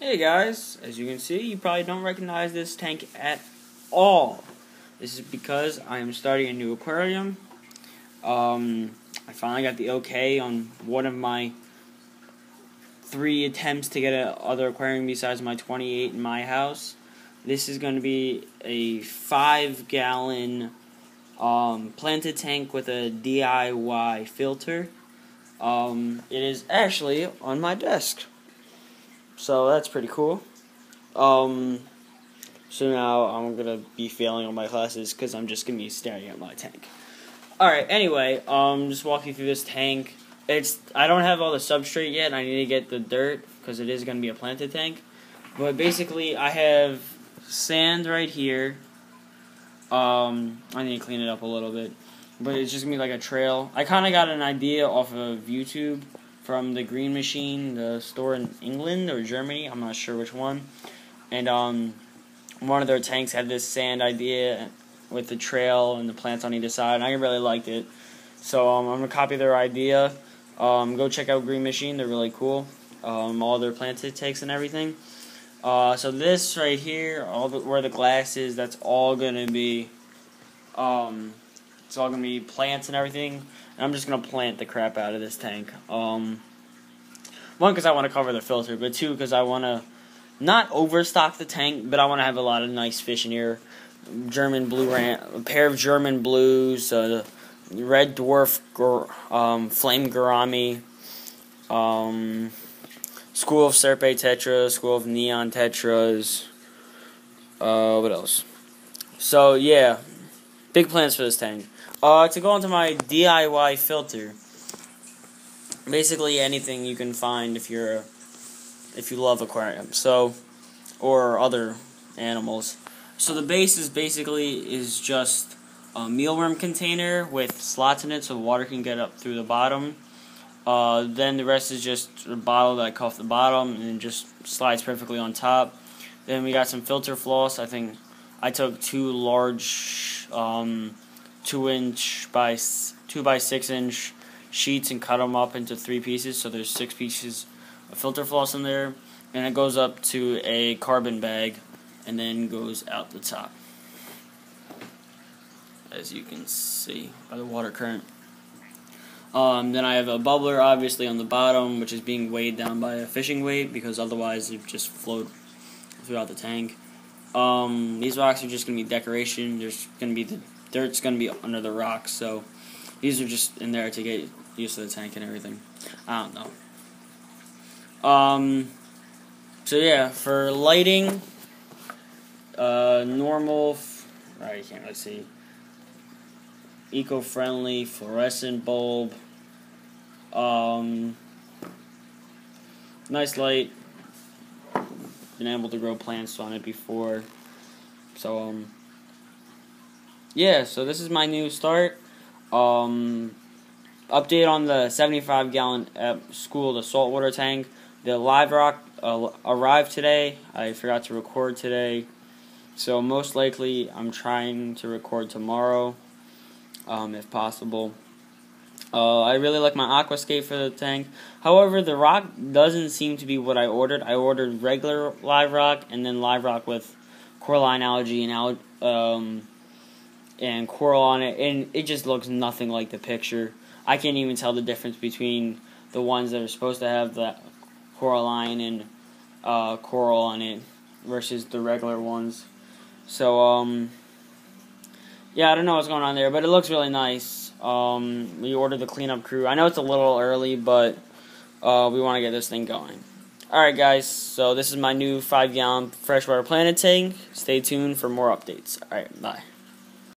Hey guys, as you can see, you probably don't recognize this tank at all. This is because I am starting a new aquarium. Um, I finally got the okay on one of my three attempts to get another aquarium besides my 28 in my house. This is going to be a five gallon um, planted tank with a DIY filter. Um, it is actually on my desk. So that's pretty cool. Um, so now I'm gonna be failing all my classes because I'm just gonna be staring at my tank. All right. Anyway, um, just walking through this tank. It's I don't have all the substrate yet. I need to get the dirt because it is gonna be a planted tank. But basically, I have sand right here. Um, I need to clean it up a little bit, but it's just gonna be like a trail. I kind of got an idea off of YouTube from the Green Machine, the store in England or Germany. I'm not sure which one. And um, one of their tanks had this sand idea with the trail and the plants on either side. And I really liked it. So um, I'm gonna copy their idea. Um, go check out Green Machine. They're really cool. Um, all their planted takes and everything. Uh, so this right here, all the, where the glass is, that's all gonna be. Um, it's all gonna be plants and everything. And I'm just gonna plant the crap out of this tank. Um, one, because I want to cover the filter, but two, because I want to not overstock the tank, but I want to have a lot of nice fish in here. German blue a pair of German blues, uh, red dwarf, um, flame gourami, um, school of serpae tetra, school of neon tetras. Uh, what else? So yeah, big plans for this tank. Uh, to go into my DIY filter, basically anything you can find if you're if you love aquariums. So, or other animals. So the base is basically is just a mealworm container with slots in it so water can get up through the bottom. Uh, then the rest is just a bottle that I cut off the bottom and just slides perfectly on top. Then we got some filter floss. I think I took two large um, two inch by two by six inch sheets and cut them up into three pieces. So there's six pieces of filter floss in there, and it goes up to a carbon bag, and then goes out the top, as you can see by the water current. Um, then I have a bubbler, obviously, on the bottom, which is being weighed down by a fishing weight because otherwise it just float throughout the tank. Um, these rocks are just going to be decoration. There's going to be the dirt's going to be under the rocks, so these are just in there to get used to the tank and everything. I don't know. Um, so yeah, for lighting, uh, normal, right, you can't really see, eco-friendly fluorescent bulb, um, nice light, been able to grow plants on it before, so, um, yeah, so this is my new start. Um, update on the 75 gallon school, the saltwater tank. The live rock uh, arrived today. I forgot to record today. So, most likely, I'm trying to record tomorrow, um, if possible. Uh, I really like my aquascape for the tank. However, the rock doesn't seem to be what I ordered. I ordered regular live rock and then live rock with coralline algae and algae. Um, and coral on it, and it just looks nothing like the picture. I can't even tell the difference between the ones that are supposed to have the coralline and uh, coral on it versus the regular ones. So, um, yeah, I don't know what's going on there, but it looks really nice. Um, we ordered the cleanup crew. I know it's a little early, but uh, we want to get this thing going. Alright, guys, so this is my new 5 gallon freshwater planted tank. Stay tuned for more updates. Alright, bye.